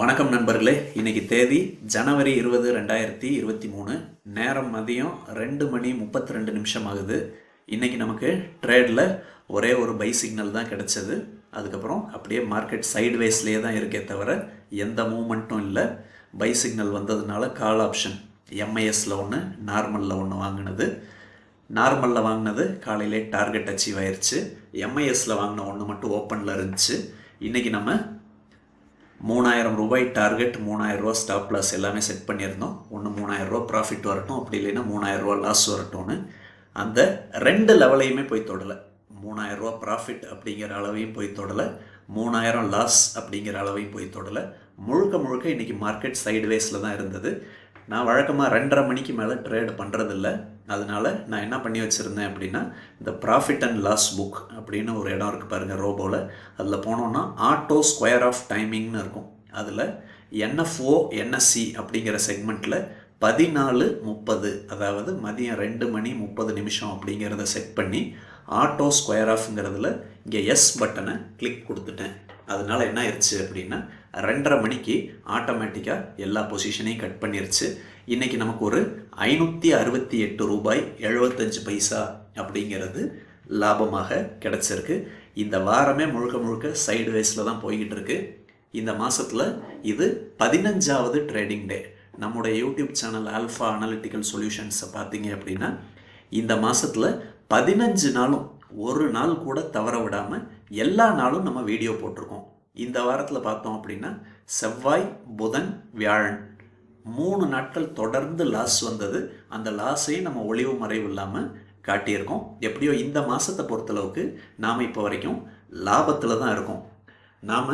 வணக்கம் நண்பர்களே. இன்னைக்கு தேதி ஜனவரி இருபது ரெண்டாயிரத்தி இருபத்தி மூணு. நேரம் மதியம் ரெண்டு மணி முப்பத்தி ரெண்டு நிமிஷம் ஆகுது இன்னைக்கு நமக்கு ட்ரேடில் ஒரே ஒரு பை சிக்னல் தான் கிடைச்சது. அதுக்கப்புறம் அப்படியே மார்க்கெட் சைட்வேஸ்லேயே தான் இருக்கே தவிர எந்த மூமெண்ட்டும் இல்லை. பை சிக்னல் வந்ததுனால கால் ஆப்ஷன். எம்ஐஎஸில் ஒன்று நார்மலில் ஒன்று வாங்கினது. நார்மலில் வாங்கினது காலையிலே டார்கெட் அச்சீவ் ஆயிடுச்சு எம்ஐஎஸில் வாங்கின ஒன்று மட்டும் ஓப்பனில் இருந்துச்சு. இன்றைக்கி நம்ம மூணாயிரம் ரூபாய் டார்கெட் மூணாயிரம் ரூபா ஸ்டாப் லாஸ் எல்லாமே செட் பண்ணியிருந்தோம். ஒன்று மூணாயிரம் ரூபா ப்ராஃபிட் வரட்டும். அப்படி இல்லைன்னா மூணாயிரம் ரூபா லாஸ் வரட்டும்னு. அந்த ரெண்டு லெவலையுமே போய் தொடலை. மூணாயிரம் ரூபா ப்ராஃபிட் அப்படிங்கிற அளவையும் போய் தொடலை. மூணாயிரம் லாஸ் அப்படிங்கிற அளவையும் போய் தொடலை. முழுக்க முழுக்க இன்றைக்கி மார்க்கெட் சைடுவேஸில் தான் இருந்தது. நான் வழக்கமாக ரெண்டரை மணிக்கு மேலே ட்ரேடு பண்ணுறதில்ல அதனால நான் என்ன பண்ணி வச்சுருந்தேன் அப்படின்னா இந்த ப்ராஃபிட் அண்ட் லாஸ் புக் அப்படின்னு ஒரு இடம் இருக்குது பாருங்கள் ரோபோவில் அதில் போனோன்னா ஆட்டோ ஸ்கொயர் ஆஃப் டைமிங்னு இருக்கும். அதில் என்எஃப்ஓ என்எஸ்சி அப்படிங்கிற செக்மெண்ட்டில் பதினாலு முப்பது அதாவது மதியம் ரெண்டு மணி முப்பது நிமிஷம் அப்படிங்கிறத செட் பண்ணி ஆட்டோ ஸ்கொயர் ஆஃப்ங்கிறதுல இங்கே எஸ் பட்டனை கிளிக் கொடுத்துட்டேன். அதனால் என்ன ஆயிடுச்சு அப்படின்னா ரெண்டரை மணிக்கு ஆட்டோமேட்டிக்காக எல்லா பொசிஷனையும் கட் பண்ணிருச்சு. இன்றைக்கி நமக்கு ஒரு ஐநூற்றி அறுபத்தி எட்டு ரூபாய் எழுபத்தஞ்சு பைசா அப்படிங்கிறது லாபமாக கிடச்சிருக்கு. இந்த வாரமே முழுக்க முழுக்க சைடு வேஸில் தான் போய்கிட்டு இருக்கு. இந்த மாதத்தில் இது பதினஞ்சாவது ட்ரேடிங் டே நம்முடைய யூடியூப் சேனல் ஆல்ஃபா அனாலிட்டிக்கல் சொல்யூஷன்ஸை பார்த்தீங்க அப்படின்னா இந்த மாதத்தில் பதினஞ்சு நாளும் ஒரு நாள் கூட தவற விடாமல் எல்லா நாளும் நம்ம வீடியோ போட்டிருக்கோம். இந்த வாரத்தில் பார்த்தோம் அப்படின்னா செவ்வாய் புதன் வியாழன் மூணு நாட்கள் தொடர்ந்து லாஸ் வந்தது. அந்த லாஸையும் நம்ம ஒளிவு மறைவு இல்லாமல் காட்டியிருக்கோம். எப்படியோ இந்த மாதத்தை பொறுத்தளவுக்கு நாம் இப்போ வரைக்கும் லாபத்தில் தான் இருக்கோம். நாம்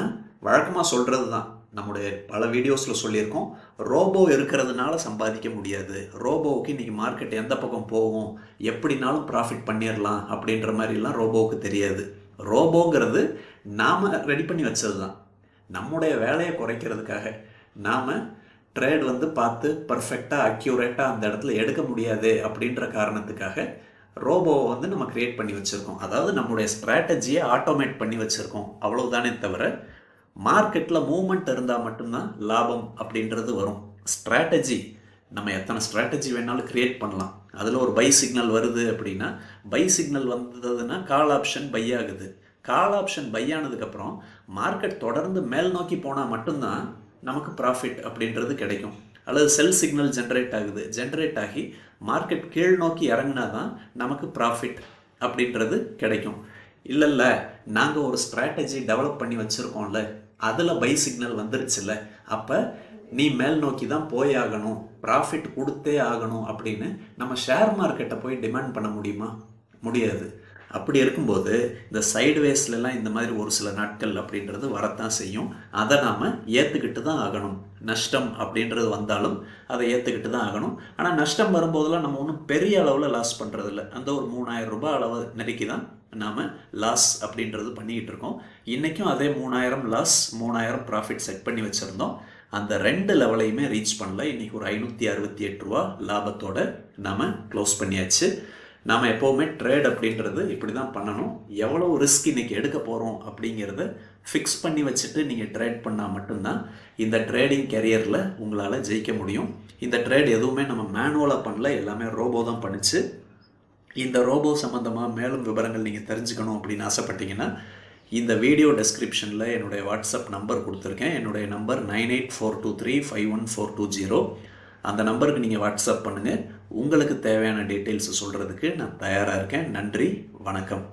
வழக்கமாக சொல்கிறது தான் நம்முடைய பல வீடியோஸில் சொல்லியிருக்கோம். ரோபோ இருக்கிறதுனால சம்பாதிக்க முடியாது. ரோபோவுக்கு இன்றைக்கி மார்க்கெட் எந்த பக்கம் போகும்? எப்படினாலும் ப்ராஃபிட் பண்ணிடலாம் அப்படின்ற மாதிரிலாம் ரோபோவுக்கு தெரியாது. ரோபோங்கிறது நாம் ரெடி பண்ணி வச்சது தான் நம்முடைய வேலையை குறைக்கிறதுக்காக நாம் ட்ரேட் வந்து பார்த்து பர்ஃபெக்டாக அக்யூரேட்டாக அந்த இடத்துல எடுக்க முடியாது அப்படின்ற காரணத்துக்காக ரோபோவை வந்து நம்ம க்ரியேட் பண்ணி வச்சுருக்கோம். அதாவது நம்முடைய ஸ்ட்ராட்டஜியை ஆட்டோமேட் பண்ணி வச்சுருக்கோம். அவ்வளவுதானே தவிர மார்க்கெட்டில் மூமெண்ட் இருந்தால் மட்டும்தான் லாபம் அப்படின்றது வரும். ஸ்ட்ராட்டஜி நம்ம எத்தனை ஸ்ட்ராட்டஜி வேணாலும் க்ரியேட் பண்ணலாம். அதில் ஒரு பை சிக்னல் வருது அப்படின்னா பை சிக்னல் வந்ததுன்னா கால் ஆப்ஷன் பை ஆகுது. கால் ஆப்ஷன் பை ஆனதுக்கப்புறம் மார்க்கெட் தொடர்ந்து மேல் நோக்கி போனால் மட்டும்தான் நமக்கு ப்ராஃபிட் அப்படின்றது கிடைக்கும். அல்லது செல் சிக்னல் ஜென்ரேட் ஆகுது. ஜென்ரேட் ஆகி மார்க்கெட் கீழ் நோக்கி இறங்கினா தான் நமக்கு ப்ராஃபிட் அப்படின்றது கிடைக்கும். இல்லை இல்லை நாங்கள் ஒரு ஸ்ட்ராட்டஜி டெவலப் பண்ணி வச்சுருக்கோம்ல. அதில் பை சிக்னல் வந்துருச்சுல்ல. அப்போ நீ மேல் நோக்கி தான் போய் ஆகணும். ப்ராஃபிட் கொடுத்தே ஆகணும் அப்படின்னு நம்ம ஷேர் மார்க்கெட்டை போய் டிமாண்ட் பண்ண முடியுமா? முடியாது. அப்படி இருக்கும்போது இந்த சைடுவேஸ்லலாம் இந்த மாதிரி ஒரு சில நாட்கள் அப்படின்றது வரத்தான் செய்யும். அதை நாம் ஏற்றுக்கிட்டு தான் ஆகணும். நஷ்டம் அப்படின்றது வந்தாலும் அதை ஏற்றுக்கிட்டு தான் ஆகணும். ஆனால் நஷ்டம் வரும்போதெல்லாம் நம்ம ஒன்றும் பெரிய அளவில் லாஸ் பண்ணுறதில்ல அந்த ஒரு மூணாயிரம் ரூபாய் அளவு நெருக்கி தான் நாம் லாஸ் அப்படின்றது பண்ணிக்கிட்டு இருக்கோம். இன்றைக்கும் அதே மூணாயிரம் லாஸ் மூணாயிரம் ப்ராஃபிட் செட் பண்ணி வச்சுருந்தோம். அந்த ரெண்டு லெவலையுமே ரீச் பண்ணல. இன்றைக்கி ஒரு ஐநூற்றி அறுபத்தி எட்டு ரூபா லாபத்தோடு நாம் க்ளோஸ் பண்ணியாச்சு. நாம் எப்போவுமே ட்ரேட் அப்படின்றது இப்படி தான் பண்ணணும். எவ்வளோ ரிஸ்க் இன்றைக்கி எடுக்க போகிறோம் அப்படிங்கிறத ஃபிக்ஸ் பண்ணி வச்சுட்டு நீங்கள் ட்ரேட் பண்ணால் மட்டும்தான் இந்த ட்ரேடிங் கெரியரில் உங்களால் ஜெயிக்க முடியும். இந்த ட்ரேட் எதுவுமே நம்ம மேனுவலாக பண்ணல. எல்லாமே ரோபோ தான் பண்ணிச்சு. இந்த ரோபோ சம்மந்தமாக மேலும் விவரங்கள் நீங்கள் தெரிஞ்சுக்கணும் அப்படின்னு ஆசைப்பட்டீங்கன்னா இந்த வீடியோ டெஸ்கிரிப்ஷனில் என்னுடைய வாட்ஸ்அப் நம்பர் கொடுத்துருக்கேன். என்னுடைய number nine eight four two three five one four two zero. அந்த நம்பருக்கு நீங்கள் வாட்ஸ்அப் பண்ணுங்கள் உங்களுக்கு தேவையான டீட்டெயில்ஸை சொல்கிறதுக்கு நான் தயாராக இருக்கேன். நன்றி வணக்கம்.